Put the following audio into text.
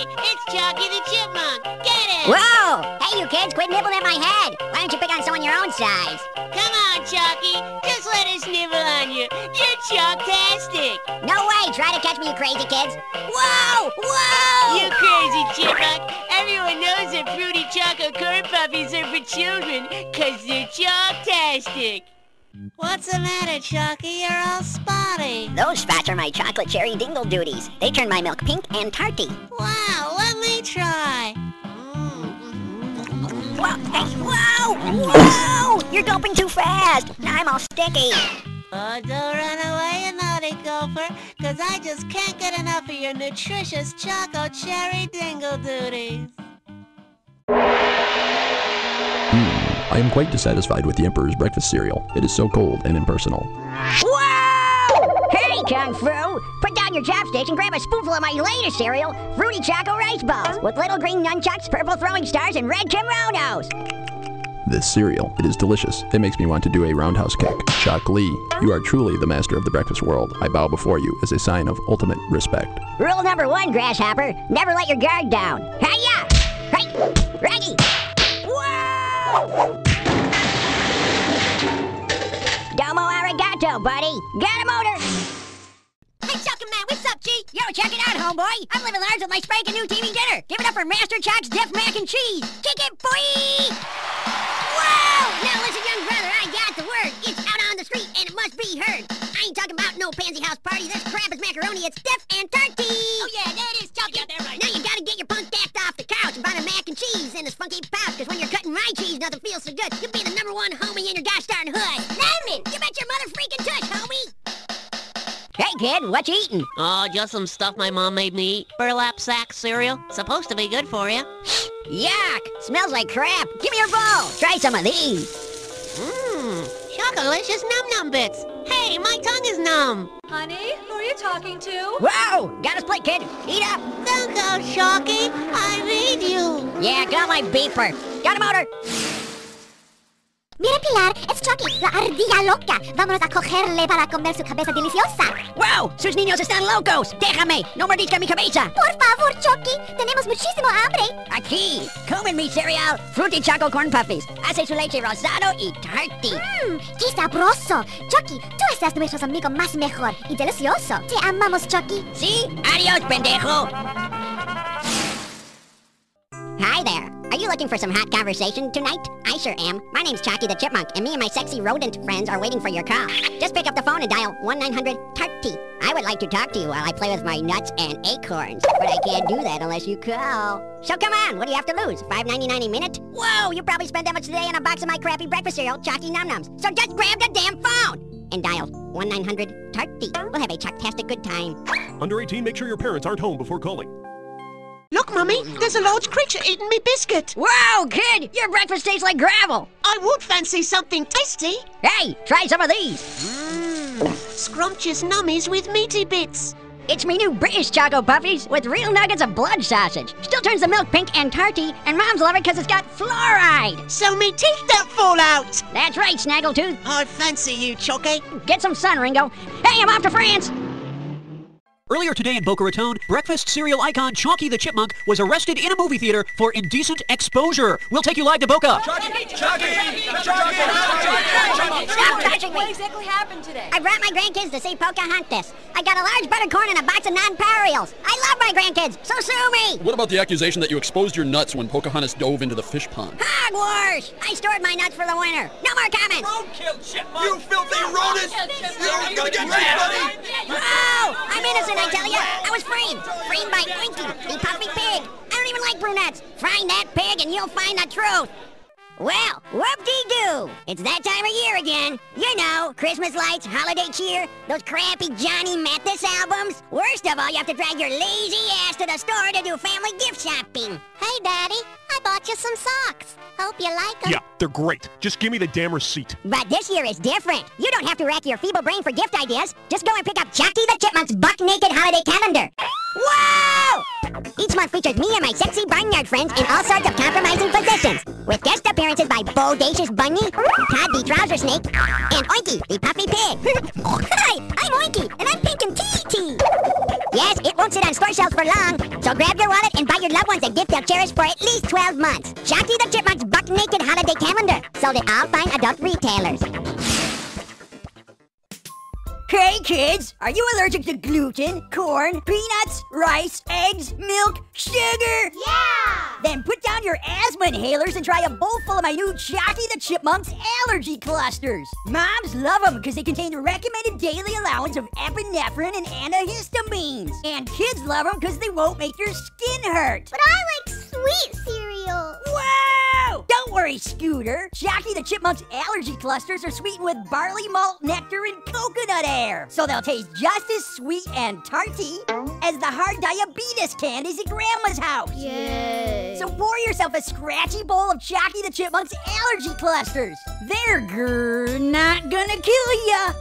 Hey, it's Chocky the Chipmunk. Get him! Whoa! Hey, you kids, quit nibbling at my head. Why don't you pick on someone your own size? Come on, Chocky. Just let us nibble on you. You're chocktastic. No way! Try to catch me, you crazy kids. Whoa! Whoa! You crazy chipmunk. Everyone knows that fruity chocolate corn puppies are for children, cause they're chocktastic. What's the matter, Chocky? You're all spotty. Those spots are my chocolate cherry dingle duties. They turn my milk pink and tarty. Wow, let me try. Whoa! Hey, whoa! Whoa! You're gulping too fast. Now I'm all sticky. Oh, don't run away, you naughty gopher, cause I just can't get enough of your nutritious choco cherry dingle duties. I am quite dissatisfied with the Emperor's breakfast cereal. It is so cold and impersonal. Whoa! Hey, Kung Fu! Put down your chopsticks and grab a spoonful of my latest cereal, Fruity Choco Rice Balls, with little green nunchucks, purple throwing stars, and red kimonos. This cereal, it is delicious. It makes me want to do a roundhouse kick. Chuck Lee, you are truly the master of the breakfast world. I bow before you as a sign of ultimate respect. Rule number one, Grasshopper, never let your guard down. Hiya! Arigato, buddy. Got a motor! Hey, Chuck Man, what's up, G? Yo, check it out, homeboy. I'm living large with my spanking new TV dinner. Give it up for Master Chuck's Def Mac and Cheese. Kick it, boy! Whoa! Now listen, young brother, I got the word. It's out on the street and it must be heard. I ain't talking about no pansy house party. This crap is macaroni. It's Def and Tarty. Oh yeah, that is Chuck. Yeah, that right. Now you gotta get your punk ass off the couch and buy the mac and cheese in this funky pouch. Cause when you're cutting my cheese, nothing feels so good. You'll be the number one homie in your gosh darn hood. Kid, what you eating? Oh, just some stuff my mom made me eat. Burlap sack cereal. Supposed to be good for you. Yuck! Smells like crap. Give me your bowl. Try some of these. Mmm, chocolicious num-num bits. Hey, my tongue is numb. Honey, who are you talking to? Whoa! Got a split, kid. Eat up. Don't go, Chocky. I need you. Yeah, got my beeper. Got a motor. Mira, Pilar, es Chucky, la ardilla loca. Vámonos a cogerle para comer su cabeza deliciosa. Wow! Sus niños están locos. Déjame. No mordisca mi cabeza. Por favor, Chucky, tenemos muchísimo hambre. Aquí, comen mi cereal, Fruity Choco Corn Puppies. Hace su leche rosado y tarty. Mmm, qué sabroso. Chucky, tú estás nuestro amigo más mejor y delicioso. Te amamos, Chucky. ¿Sí? Adiós, pendejo. Hi there. Are you looking for some hot conversation tonight? I sure am. My name's Chocky the Chipmunk, and me and my sexy rodent friends are waiting for your call. Just pick up the phone and dial 1-900-TARTY. I would like to talk to you while I play with my nuts and acorns, but I can't do that unless you call. So come on, what do you have to lose? $5.99 a minute? Whoa, you probably spent that much today on a box of my crappy breakfast cereal, Chocky Num Nums. So just grab the damn phone and dial 1-900-TARTY. We'll have a chocktastic good time. Under 18, make sure your parents aren't home before calling. Look, Mummy, there's a large creature eating me biscuit. Wow, kid, your breakfast tastes like gravel. I would fancy something tasty. Hey, try some of these. Mmm, scrumptious nummies with meaty bits. It's me new British Choco Puffies with real nuggets of blood sausage. Still turns the milk pink and tarty, and moms love it because it's got fluoride. So me teeth don't fall out. That's right, Snaggletooth. I fancy you, Chocky. Get some sun, Ringo. Hey, I'm off to France. Earlier today in Boca Raton, breakfast cereal icon Chocky the Chipmunk was arrested in a movie theater for indecent exposure. We'll take you live to Boca. Stop touching me! What exactly happened today? I brought my grandkids to see Pocahontas. I got a large buttercorn and a box of nonpareils. I love my grandkids, so sue me. What about the accusation that you exposed your nuts when Pocahontas dove into the fish pond? Hogwash! I stored my nuts for the winter. No more comments. Roadkill chipmunk! You filthy rodent! You're gonna get me, buddy! Oh, I'm innocent, I tell you. I was framed. Framed by Oinky, the puffy pig. I don't even like brunettes. Find that pig and you'll find the truth. Well, whoop-de-doo. It's that time of year again. You know, Christmas lights, holiday cheer, those crappy Johnny Mathis albums. Worst of all, you have to drag your lazy ass to the store to do family gift shopping. Hey, Daddy, I bought you some socks. Hope you like them. Yeah, they're great. Just give me the damn receipt. But this year is different. You don't have to rack your feeble brain for gift ideas. Just go and pick up Chocky the Chipmunk's Buck Naked Holiday Calendar. Whoa! Each month features me and my sexy barnyard friends in all sorts of compromising positions. With guest appearances by Bodacious Bunny, Todd the Trouser Snake, and Oinky the Puffy Pig. Hi, I'm Oinky, Won't sit on store shelves for long. So grab your wallet and buy your loved ones a gift they'll cherish for at least 12 months. Chocky the Chipmunk's Buck Naked Holiday Calendar. Sold at all fine adult retailers. Hey kids, are you allergic to gluten, corn, peanuts, rice, eggs, milk, sugar? Yeah! Then put down your asthma inhalers and try a bowl full of my new Chocky the Chipmunk's allergy clusters. Moms love them because they contain the recommended daily allowance of epinephrine and antihistamines. And kids love them because they won't make your skin hurt. But I like sweet cereal. Don't worry, Scooter. Chocky the Chipmunk's allergy clusters are sweetened with barley malt, nectar, and coconut air. So they'll taste just as sweet and tarty as the hard diabetes candies at Grandma's house. Yay. So pour yourself a scratchy bowl of Chocky the Chipmunk's allergy clusters. They're grr, not gonna kill ya.